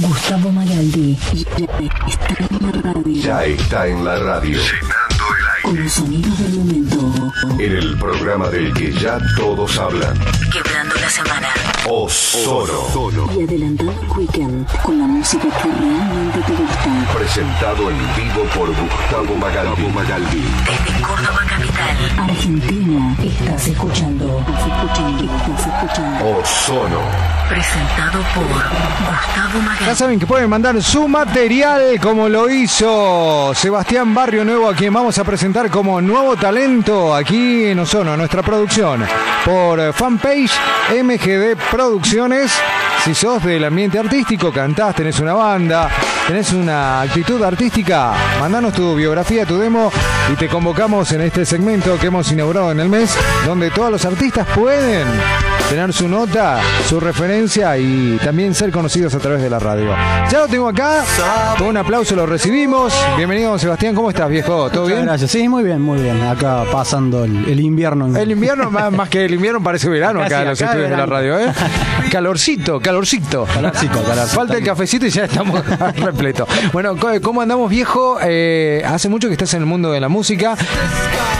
Gustavo Magaldi. Está en la radio. Ya está en la radio. Con los sonidos del momento. En el programa del que ya todos hablan. Quebrando la semana. Ozono. Y adelantando el weekend con la música que realmente te gusta. Presentado en vivo por Gustavo Magaldi. Desde Córdoba Capital. Argentina. Estás escuchando. Estás escuchando. Estás escuchando. Ozono. Presentado por Gustavo Ya Magaldi. saben que pueden mandar su material como lo hizo Sebastián Barrio Nuevo, a quien vamos a presentar como nuevo talento aquí en Ozono, nuestra producción, por fanpage MGD Producciones. Si sos del ambiente artístico, cantás, tenés una banda, tenés una actitud artística, mandanos tu biografía, tu demo y te convocamos en este segmento que hemos inaugurado en el mes, donde todos los artistas pueden tener su nota, su referencia y también ser conocidos a través de la radio. Ya lo tengo acá, con un aplauso lo recibimos. Bienvenido, don Sebastián, ¿cómo estás, viejo? ¿Todo Muchas bien? Gracias, sí, muy bien, muy bien. Acá pasando el, el invierno. El invierno, más, más que el invierno, parece verano acá en los acá estudios de la radio, ¿eh? Calorcito, calorcito. Calorcito, calorcito. Falta el cafecito y ya estamos repleto. Bueno, ¿cómo andamos, viejo? Eh, hace mucho que estás en el mundo de la música.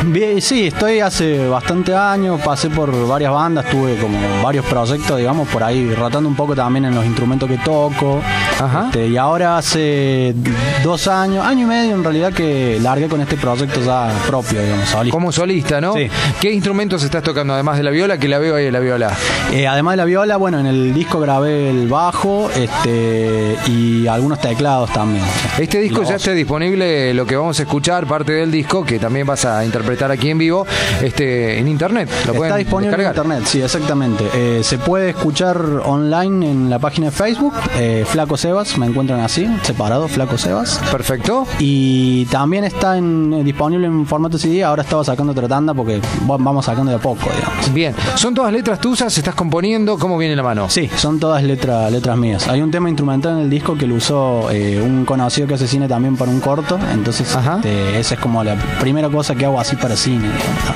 Bien, sí, estoy hace bastante años, pasé por varias bandas, tuve como varios proyectos, digamos, por ahí rotando un poco también en los instrumentos que toco. Ajá. Este, y ahora hace dos años, año y medio en realidad que largué con este proyecto ya propio, digamos, solista. Como solista, ¿no? Sí. ¿Qué instrumentos estás tocando además de la viola? Que la veo ahí en la viola. Eh, además de la viola, bueno, en el disco grabé el bajo este, y algunos teclados también. Este disco ya está disponible, lo que vamos a escuchar, parte del disco, que también vas a interpretar aquí en vivo, este, en internet. Lo pueden Está disponible descargar. en internet, sí, exactamente. Eh, se puede escuchar online en la página de Facebook, eh, Flaco Sebas, me encuentran así, separado, Flaco Sebas. Perfecto. Y también está en- eh, disponible en formato CD, ahora estaba sacando otra tanda porque va- vamos sacando de a poco, digamos. Bien. ¿Son todas letras tuyas? ¿Estás componiendo? ¿Cómo viene la mano? Sí, son todas letras letras mías. Hay un tema instrumental en el disco que lo usó eh, un conocido que hace cine también para un corto, entonces este, esa es como la primera cosa que hago así para cine.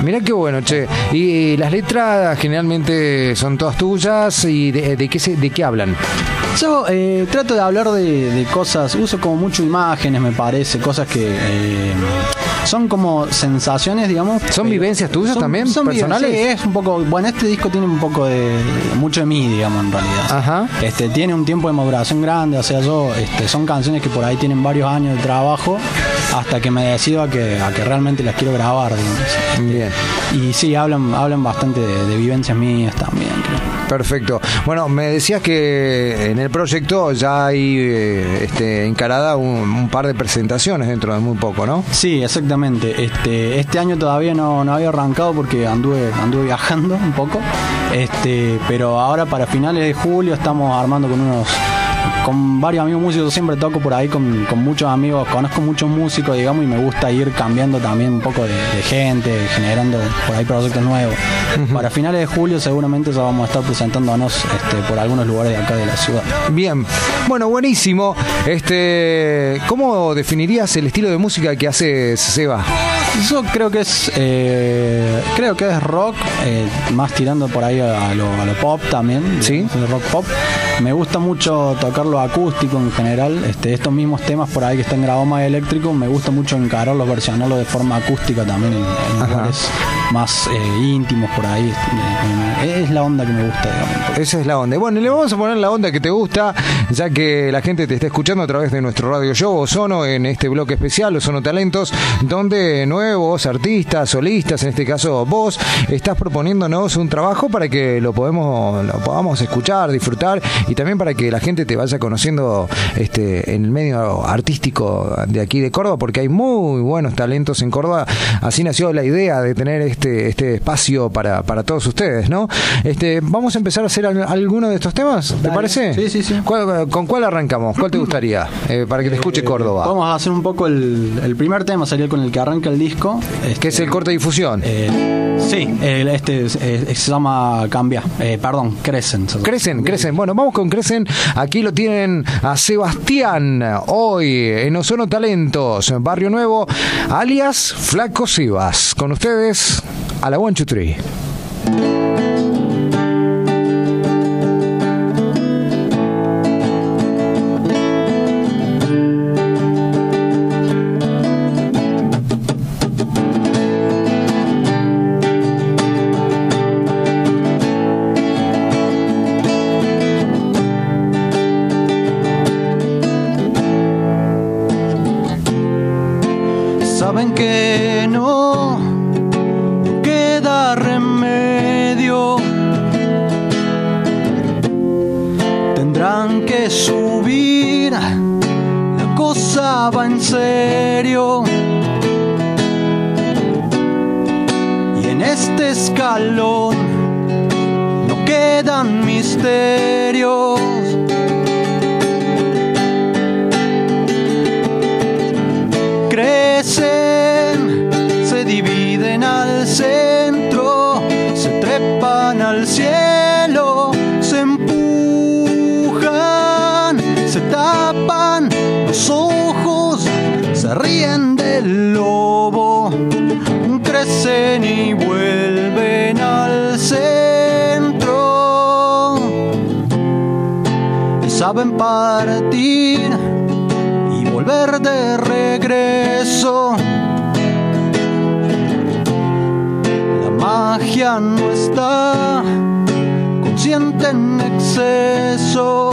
Mirá qué bueno, che. Y las letras generalmente son todas tuyas y de, de qué, se, de qué hablan. Yo eh, trato de hablar de, de cosas, uso como mucho imágenes, me parece, cosas que eh, son como sensaciones, digamos. ¿Son vivencias tuyas son- también, son personales? sí, es un poco, bueno, este disco tiene un poco de, mucho de mí, digamos, en realidad. Ajá. Este, tiene un tiempo de maduración grande, o sea, yo, este, son canciones que por ahí tienen varios años de trabajo hasta que me decido a que, a que realmente las quiero grabar, digamos. Bien. Y sí, hablan, hablan bastante de, de vivencias mías también, creo. Perfecto. Bueno, me decías que en el proyecto ya hay eh, este, encarada un, un par de presentaciones dentro de muy poco, ¿no? Sí, exactamente. Este, este año todavía no, no había arrancado porque anduve, anduve viajando un poco. Este, pero ahora para finales de julio estamos armando con unos con varios amigos músicos, yo siempre toco por ahí con, con muchos amigos, conozco muchos músicos, digamos, y me gusta ir cambiando también un poco de, de gente, generando por ahí proyectos nuevos. Para finales de julio seguramente ya vamos a estar presentándonos este, por algunos lugares de acá de la ciudad. Bien, bueno, buenísimo. Este, ¿Cómo definirías el estilo de música que hace Seba? Yo creo que es eh, creo que es rock, eh, más tirando por ahí a, lo, a lo pop también, Sí. rock pop. Me gusta mucho tocarlo acústico en general, este, estos mismos temas por ahí que están grabados más eléctricos, me gusta mucho encararlos, versionarlos de forma acústica también en, en lugares más eh, íntimos por ahí. Es la onda que me gusta. Esa es la onda. Y Bueno, le vamos a poner la onda que te gusta, ya que la gente te está escuchando a través de nuestro radio show Ozono en este bloque especial, Ozono Talentos, donde nuevos artistas, solistas, en este caso vos, estás proponiéndonos un trabajo para que lo podemos, lo podamos escuchar, disfrutar y también para que la gente te vaya conociendo este, en el medio artístico de aquí de Córdoba, porque hay muy buenos talentos en Córdoba. Así nació la idea de tener este, este espacio para, para todos ustedes, ¿no? Este, vamos a empezar a hacer al- alguno de estos temas, ¿te Dale. parece? Sí, sí, sí. ¿Cuál- ¿Con cuál arrancamos? ¿Cuál te gustaría? Eh, para que te escuche Córdoba. Vamos a hacer un poco el, el primer tema, sería con el que arranca el disco. este, Que es el corte de difusión. Eh, sí, el- este es- es- se llama Cambia. Eh, perdón, Crecen. Crecen, crecen. Bueno, vamos con Crecen. Aquí lo tienen a Sebastián, hoy en Ozono Talentos, Barrio Nuevo, alias Flaco Sebas. Con ustedes, a la One, Two, Three. Partir y volver de regreso. La magia no está consciente en exceso.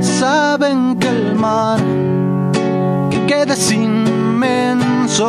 Saben que el mar que queda es inmenso.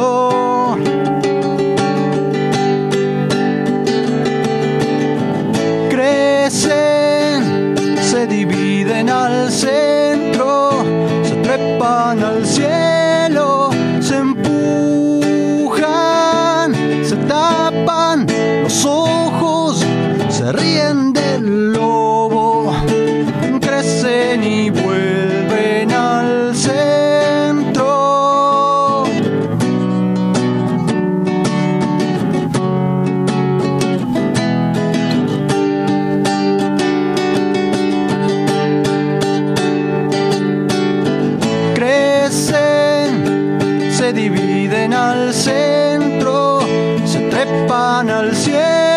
Se dividen al centro, se trepan al cielo,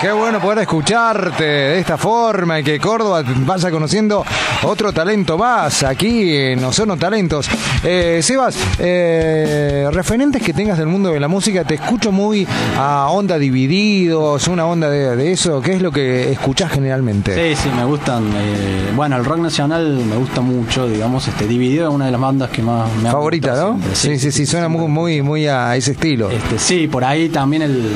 qué bueno poder escucharte de esta forma y que Córdoba vaya conociendo otro talento más aquí en Ozono Talentos. Eh, Sebas, eh, referentes que tengas del mundo de la música, te escucho muy a onda divididos, una onda de, de eso. ¿Qué es lo que escuchás generalmente? Sí, sí, me gustan. eh, bueno, el rock nacional me gusta mucho, digamos, este Dividido es una de las bandas que más me ha Favorita, ¿no? Sí, sí, sí, suena muy, muy, muy a ese estilo. Este, sí, por ahí también el,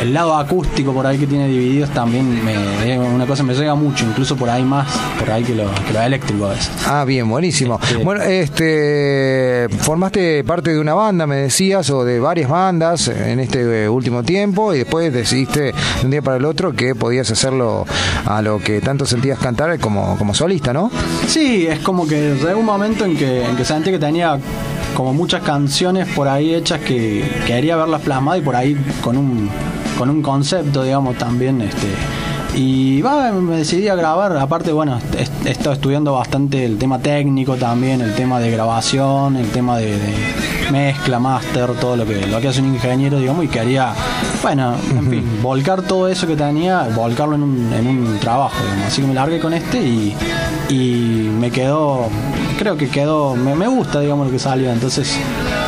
el lado acústico por ahí que tiene divididos también me, es una cosa me llega mucho, incluso por ahí más, por ahí que lo, que lo eléctrico a veces. Ah, bien, buenísimo. Este- Bueno, este, formaste parte de una banda, me decías, o de varias bandas en este eh, último tiempo, y después decidiste de un día para el otro que podías hacerlo a lo que tanto sentías cantar como, como solista, ¿no? Sí, es como que llegó un momento en que, en que sentí que tenía como muchas canciones por ahí hechas que quería verlas plasmadas y por ahí con un, con un concepto, digamos, también. este Y me decidí a grabar. Aparte, bueno, he, he estado estudiando bastante el tema técnico también, el tema de grabación, el tema de, de mezcla, máster, todo lo que, lo que hace un ingeniero, digamos, y quería, bueno, en fin, volcar todo eso que tenía, volcarlo en un, en un trabajo, digamos. Así que me largué con este y, y me quedó, creo que quedó, me, me gusta, digamos, lo que salió. Entonces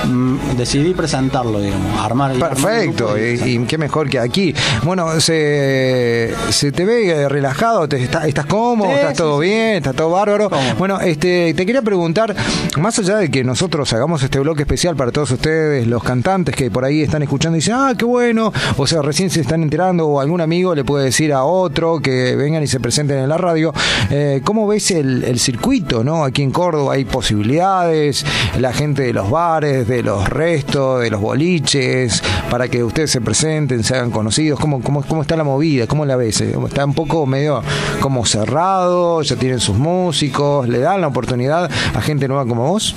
mm, decidí presentarlo, digamos, armar. armar Perfecto, grupo y y, y qué mejor que aquí. Bueno, se, se te ve relajado, te, está- estás cómodo, Sí, estás sí, todo sí. bien, está todo bárbaro. Bueno, este, te quería preguntar, más allá de que nosotros hagamos este bloque especial para todos ustedes, los cantantes que por ahí están escuchando y dicen, ah, qué bueno, o sea, recién se están enterando, o algún amigo le puede decir a otro que vengan y se presenten en la radio, eh, ¿cómo ves el, el circuito, no? Aquí en Córdoba hay posibilidades, la gente de los bares, de los restos, de los boliches, para que ustedes se presenten, se hagan conocidos, ¿cómo, cómo, cómo está la movida? ¿Cómo la ves? Está un poco medio como cerrado, ya tienen sus músicos, le dan la oportunidad a gente nueva como vos.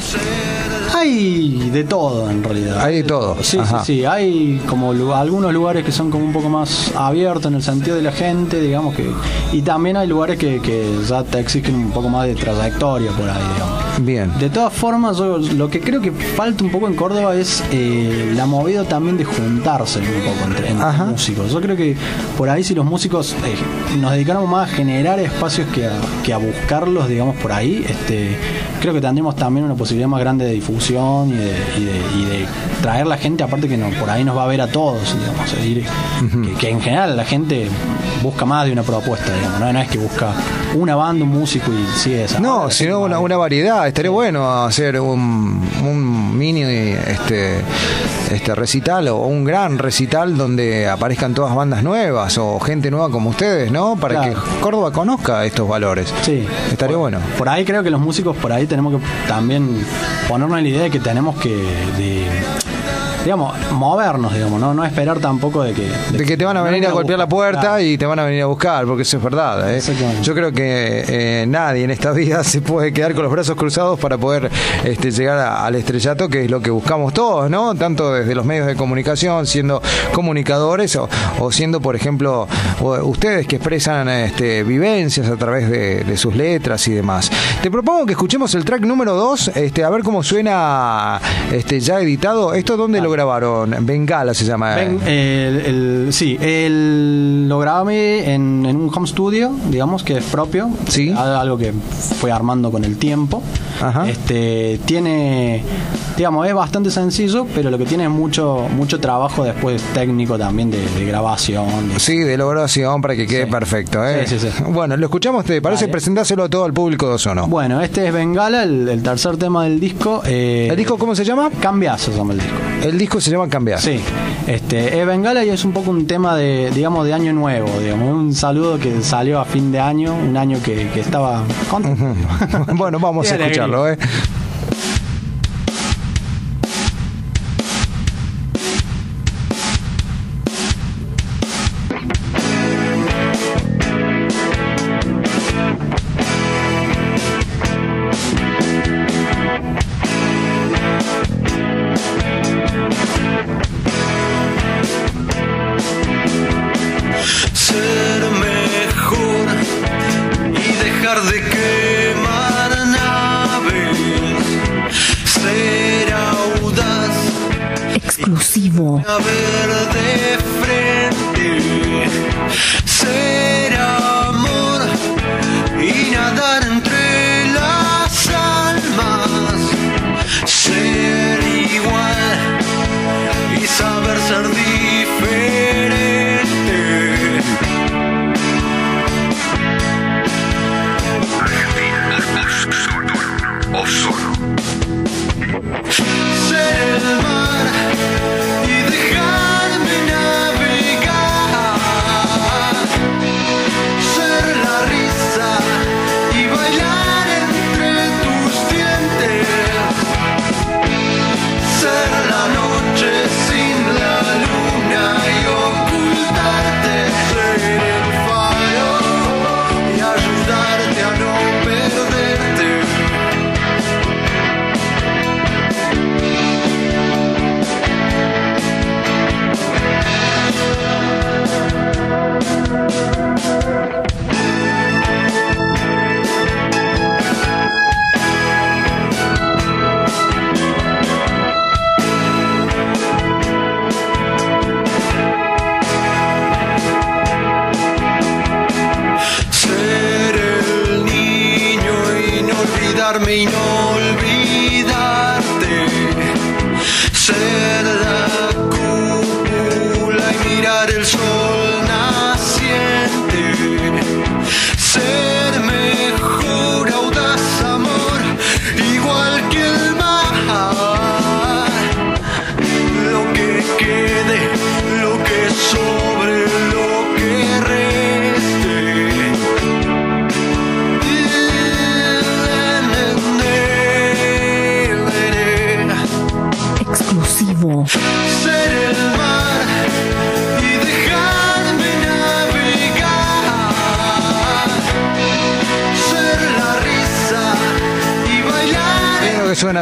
Hay de todo en realidad. Hay de todo, Sí, ajá. sí, sí. Hay como algunos lugares que son como un poco más abiertos en el sentido de la gente, digamos que. Y también hay lugares que, que ya te exigen un poco más de trayectoria por ahí, digamos. Bien. De todas formas, yo lo que creo que falta un poco en Córdoba es eh, la movida también de juntarse un poco entre, músicos. Yo creo que por ahí si los músicos eh, nos dedicáramos más a generar espacios que a, que a buscarlos, digamos, por ahí, este, creo que tendríamos también una posibilidad más grande de difusión y de, y de- y de traer la gente, aparte que no, por ahí nos va a ver a todos, digamos. es decir, que, que en general la gente busca más de una propuesta, digamos, no, No es que busca una banda, un músico y sigue esa. No, sino una, una variedad. Estaría bueno hacer un, un mini este, este recital o un gran recital donde aparezcan todas bandas nuevas o gente nueva como ustedes, ¿no? Para Claro. que Córdoba conozca estos valores. Sí. Estaría Por- bueno. Por ahí creo que los músicos, por ahí tenemos que también ponernos en la idea de que tenemos que, de, digamos, movernos, digamos, ¿no? No esperar tampoco de que... De que te van a venir a golpear la puerta Claro. y te van a venir a buscar, porque eso es verdad. ¿eh? Yo creo que eh, nadie en esta vida se puede quedar con los brazos cruzados para poder este, llegar a- al estrellato, que es lo que buscamos todos, ¿no? Tanto desde los medios de comunicación, siendo comunicadores o, o siendo, por ejemplo, ustedes que expresan este, vivencias a través de, de sus letras y demás. Te propongo que escuchemos el track número 2, este, a ver cómo suena este, ya editado. ¿Esto dónde lo grabaron? Bengala se llama. Ven, el, el- sí, el, lo grabé en, en un home studio, digamos, que es propio. Sí. Al- Algo que fue armando con el tiempo. Ajá. Este, tiene, digamos, es bastante sencillo, pero lo que tiene es mucho, mucho trabajo después técnico también de, de grabación. de- Sí, de elaboración para que quede Sí. perfecto. ¿eh? Sí, sí, sí. Bueno, lo escuchamos, ¿te parece Dale. presentárselo a todo el público de Ozono? Bueno, este es Bengala, el, el tercer tema del disco. eh, ¿El disco cómo se llama? Cambia se llama el disco. El disco se llama Cambiar. Sí, este, es Bengala y es un poco un tema de, digamos, de año nuevo, digamos, un saludo que salió a fin de año, un año que, que estaba bueno, vamos a alegría. Escucharlo. ¿eh? Exclusivo. a ver de frente,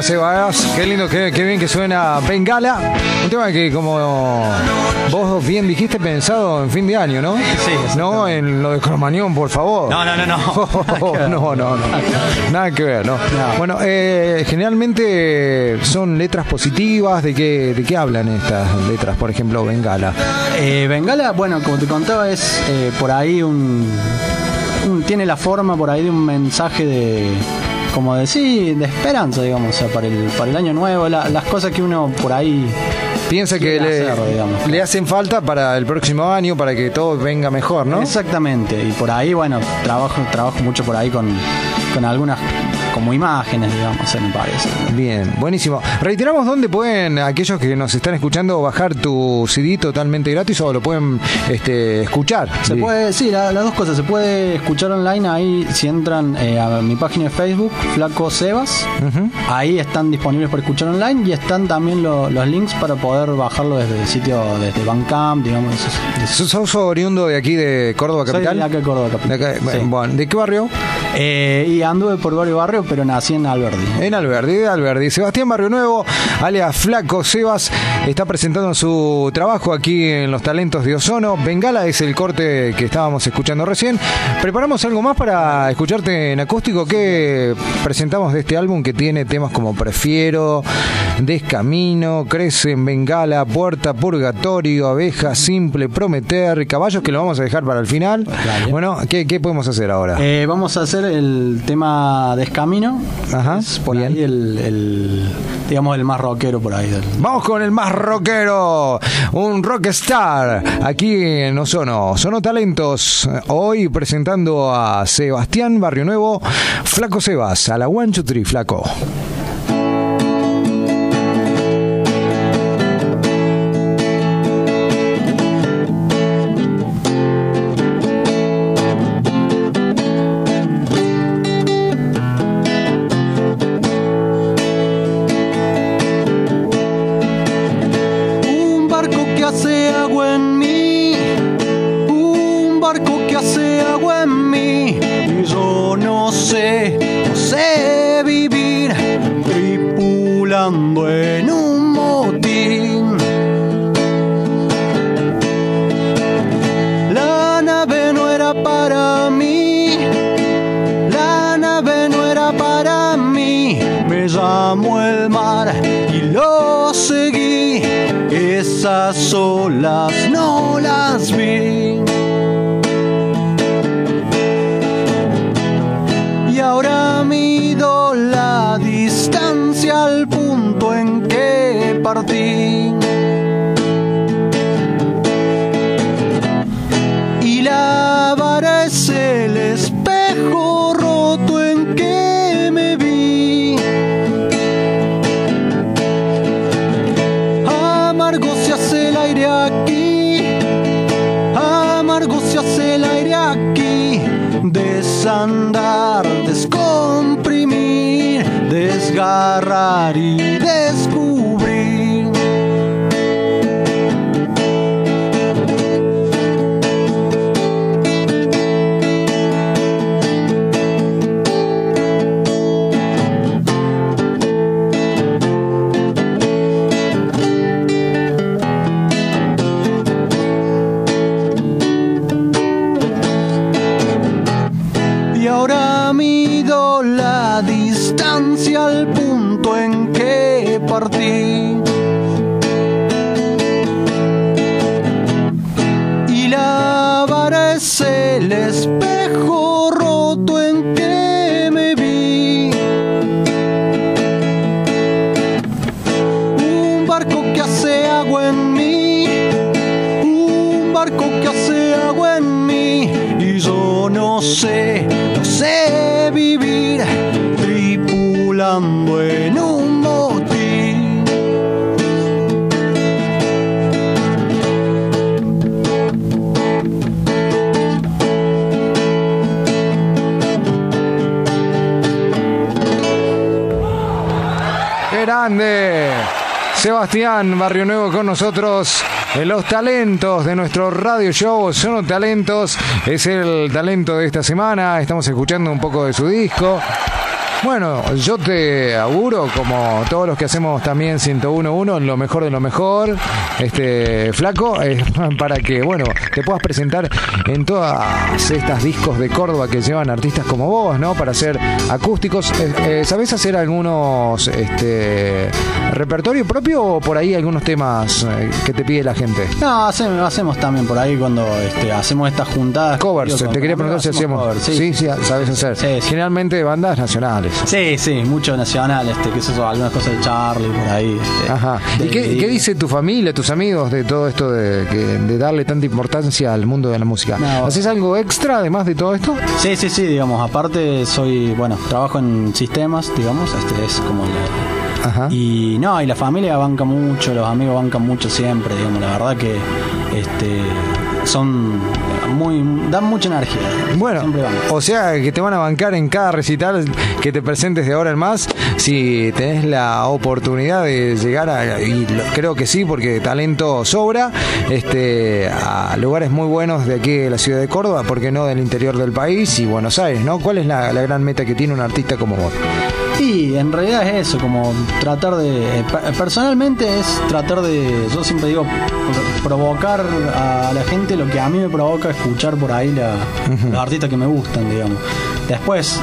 Sebas, qué lindo, qué, qué bien que suena Bengala. Un tema que como vos bien dijiste pensado en fin de año, ¿no? Sí, No en lo de Cromañón, por favor. No, no, no, no. no, no, no. Nada que ver, ¿no? Bueno, eh, generalmente son letras positivas. ¿De qué, ¿De qué hablan estas letras? Por ejemplo, Bengala. Eh, Bengala, bueno, como te contaba, es eh, por ahí un, un- Tiene la forma por ahí de un mensaje de. Como de sí, de esperanza, digamos, o sea, para el, para el año nuevo, la- las cosas que uno por ahí. Piensa que le, hacer, le hacen falta para el próximo año, para que todo venga mejor, ¿no? Exactamente, y por ahí, bueno, trabajo, trabajo mucho por ahí con, con algunas como imágenes, digamos, me parece. Bien, buenísimo. Reiteramos dónde pueden aquellos que nos están escuchando bajar tu CD totalmente gratis o lo pueden este, escuchar. Se Sí. puede, sí, la- las dos cosas. Se puede escuchar online ahí si entran eh, a mi página de Facebook, Flaco Sebas. Ahí están disponibles para escuchar online y están también lo- los links para poder bajarlo desde el sitio, desde Bandcamp, digamos. esos- ¿Sos oriundo de aquí de Córdoba Soy Capital? de acá de Córdoba Capital. De acá- Sí. bueno, ¿de qué barrio? Eh, y anduve por varios barrios, pero nací en Alberdi. En Alberdi, de Alberdi. Sebastián Barrio Nuevo, alias Flaco Sebas, está presentando su trabajo aquí en Los Talentos de Ozono. Bengala es el corte que estábamos escuchando recién. Preparamos algo más para escucharte en acústico. ¿Qué presentamos de este álbum que tiene temas como Prefiero, Descamino, Crece en Bengala, Puerta, Purgatorio, Abeja, Simple, Prometer, Caballos, que lo vamos a dejar para el final? Bueno, ¿qué, qué podemos hacer ahora? Eh, vamos a hacer el tema Descamino. Ajá, Es por bien. ahí el, el, digamos, el más rockero por ahí. del- Vamos con el más rockero, un rockstar, aquí en Ozono. Sono Talentos, hoy presentando a Sebastián Barrio Nuevo, Flaco Sebas, a la One Two Three, Flaco. Esas olas no las vi. rariri desku que hace agua en mí, un barco que hace agua en mí y yo no sé, no sé vivir tripulando en un motín. ¡Qué grande! Sebastián Barrio Nuevo con nosotros los talentos de nuestro radio show. Son talentos, es el talento de esta semana. Estamos escuchando un poco de su disco. Bueno, yo te auguro, como todos los que hacemos también 101.1, lo mejor de lo mejor, este flaco, eh, para que, bueno, te puedas presentar en todas estas discos de Córdoba que llevan artistas como vos, ¿no? Para hacer acústicos. Eh, eh, ¿Sabés hacer algunos este repertorio propio o por ahí algunos temas eh, que te pide la gente? No, hacemos, hacemos también por ahí cuando este, hacemos estas juntadas. Covers, Digo, te quería preguntar si hacíamos. covers, sí, sí, sabes hacer. Sí, sí. Generalmente bandas nacionales. Sí, sí, mucho nacional, este, que eso, algunas cosas de Charlie por ahí. Este, Ajá. ¿Y qué, qué dice tu familia, tus amigos de todo esto de, que- de darle tanta importancia al mundo de la música? No. ¿Haces algo extra además de todo esto? Sí, sí, sí, digamos, aparte soy, bueno, trabajo en sistemas, digamos, este es como la- Ajá. Y no, y la familia banca mucho, los amigos bancan mucho siempre, digamos, la verdad que este son muy dan mucha energía. Bueno, o sea que te van a bancar en cada recital que te presentes de ahora en más, si tenés la oportunidad de llegar a, y lo- creo que sí, porque talento sobra, este, a lugares muy buenos de aquí de la ciudad de Córdoba, porque no del interior del país y Buenos Aires, ¿no? ¿Cuál es la, la gran meta que tiene un artista como vos? Y en realidad es eso, como tratar de. eh, pe- Personalmente es tratar de. Yo siempre digo, pro- provocar a la gente lo que a mí me provoca escuchar por ahí la, los artistas que me gustan, digamos. Después,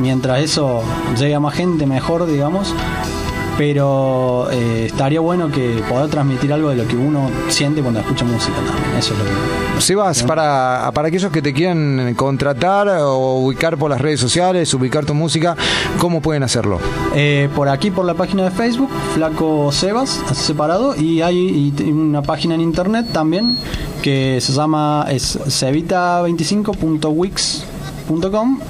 mientras eso llegue a más gente, mejor, digamos. Pero eh, estaría bueno que poder transmitir algo de lo que uno siente cuando escucha música también. Eso es lo que. Sebas, para, para aquellos que te quieran contratar o ubicar por las redes sociales, ubicar tu música, ¿cómo pueden hacerlo? Eh, por aquí, por la página de Facebook, Flaco Sebas, separado, y hay y una página en internet también que se llama es cevita25.wix.com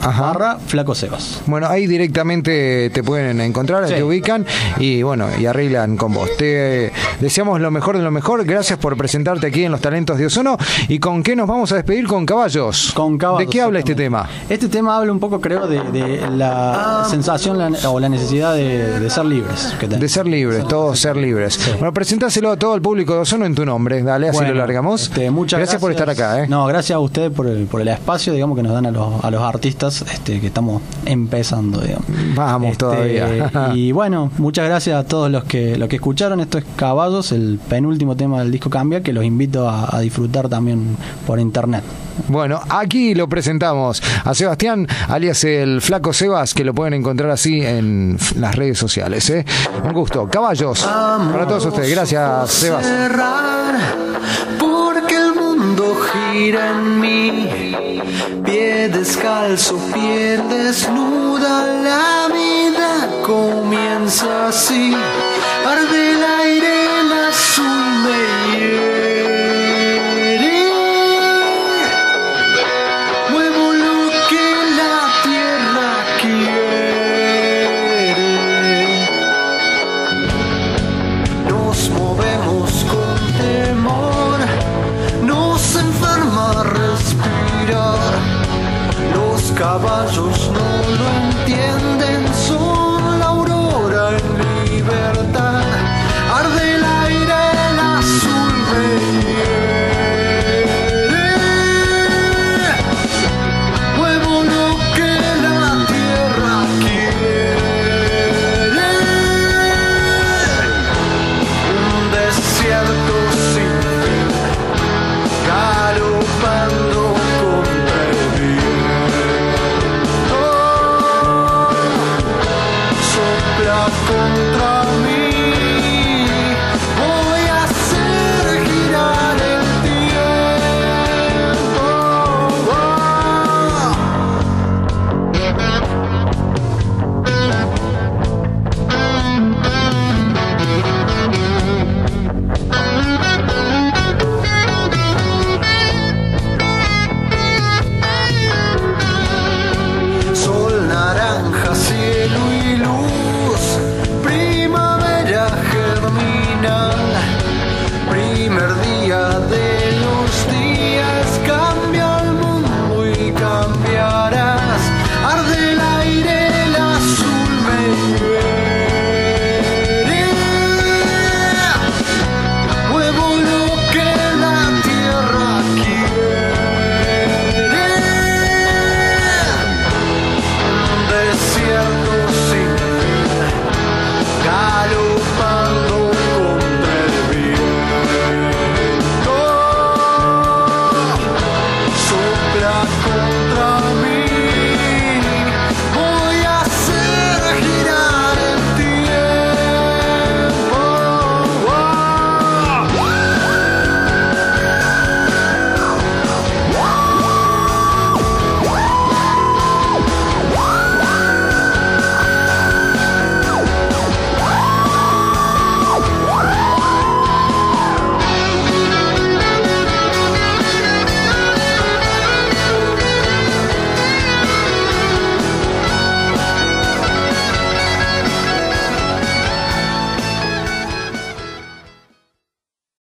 Ajá. barra Flaco Sebas. Bueno, ahí directamente te pueden encontrar, Sí. te ubican y bueno, y arreglan con vos. Te deseamos lo mejor de lo mejor. Gracias por presentarte aquí en Los Talentos de Ozono. ¿Y con qué nos vamos a despedir? Con caballos. Con caballos, ¿De qué habla este tema? Este tema habla un poco, creo, de, de la sensación la- o la necesidad de, de ser libres. que tenemos. De ser libres, todos ser libres. Bueno, presentáselo a todo el público de Ozono en tu nombre. Dale, así Bueno, lo largamos. este, muchas gracias, por estar acá. ¿eh? No, gracias a ustedes por el, por el espacio, digamos, que nos dan a los, a los artistas este, que estamos empezando, digamos. Vamos Este, todavía. y bueno, muchas gracias a todos los que, los que escucharon. Esto es Caballos, el penúltimo tema del disco Cambia, que los invito a, a disfrutar también por internet. Bueno, aquí lo presentamos a Sebastián, alias el Flaco Sebas, que lo pueden encontrar así en las redes sociales. ¿eh? Un gusto. Caballos, para todos ustedes. Gracias, Sebas. Gira en mí. Pie descalzo, piel desnuda, la vida comienza así. Arde el aire, caballos